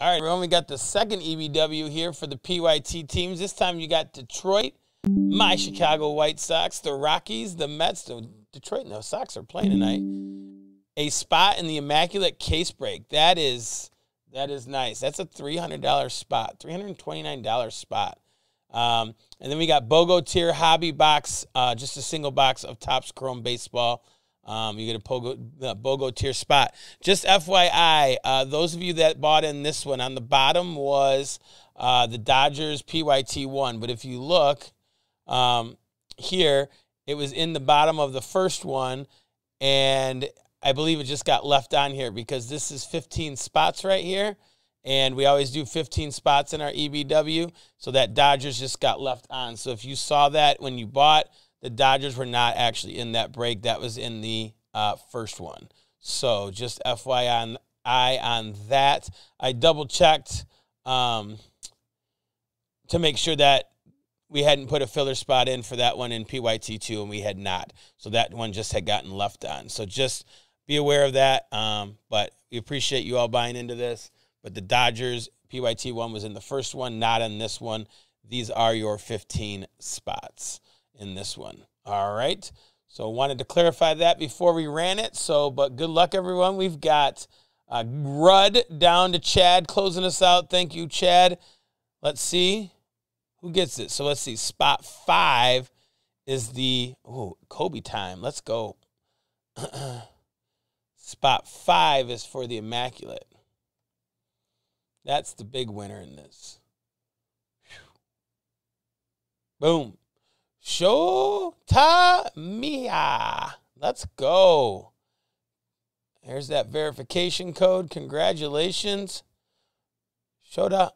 All right, everyone, we got the second EBW here for the PYT teams. This time you got Detroit, my Chicago White Sox, the Rockies, the Mets. The Detroit the Sox are playing tonight. A spot in the Immaculate Case Break. That is that is nice. That's a three hundred dollar spot, three hundred twenty nine dollar spot. Um, and then we got Bogo Tier Hobby Box, uh, just a single box of Topps Chrome Baseball. Um, you get a Pogo, uh, BOGO tier spot. Just FYI, uh, those of you that bought in this one, on the bottom was uh, the Dodgers PYT1. But if you look um, here, it was in the bottom of the first one. And I believe it just got left on here because this is 15 spots right here. And we always do 15 spots in our EBW. So that Dodgers just got left on. So if you saw that when you bought, the Dodgers were not actually in that break. That was in the uh, first one. So just FYI on, that. I double checked um, to make sure that we hadn't put a filler spot in for that one in PYT2, and we had not. So that one just had gotten left on. So just be aware of that. Um, but we appreciate you all buying into this. But the Dodgers PYT1 was in the first one, not in this one. These are your 15 spots in this one. All right. So wanted to clarify that before we ran it. So, but good luck, everyone. We've got uh, Rudd down to Chad closing us out. Thank you, Chad. Let's see who gets it. So let's see. Spot five is the oh Kobe time. Let's go. Spot five is for the Immaculate. That's the big winner in this. Boom. Shota Mia. Let's go. There's that verification code. Congratulations. Shota,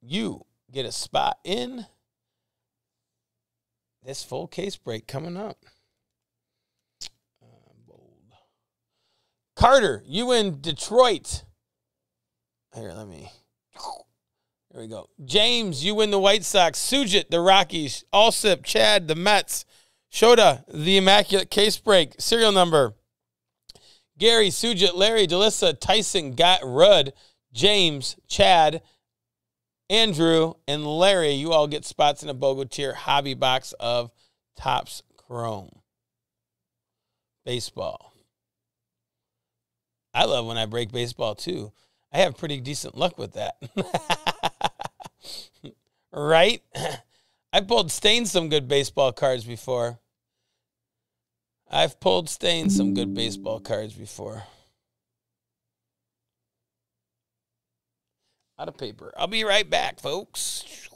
you get a spot in this full case break coming up. Carter, you in Detroit. Here, let me. There we go. James, you win the White Sox. Sujit, the Rockies. Allsip, Chad, the Mets. Shoda, the Immaculate Case Break. Serial number. Gary, Sujit, Larry, Delissa, Tyson, Got Rudd, James, Chad, Andrew, and Larry. You all get spots in a BOGO tier hobby box of Topps Chrome. Baseball. I love when I break baseball too. I have pretty decent luck with that. right? I've pulled Stain some good baseball cards before. I've pulled Stain some good baseball cards before. Out of paper. I'll be right back, folks.